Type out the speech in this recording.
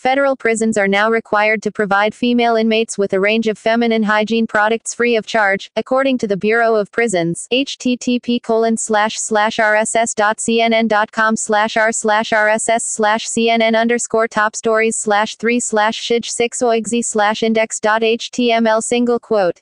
Federal prisons are now required to provide female inmates with a range of feminine hygiene products free of charge, according to the Bureau of Prisons. http colon slash slash rss.cnn.com slash r slash rss slash cnn underscore top stories slash 3 slash shij 6 oigz slash index.html single quote.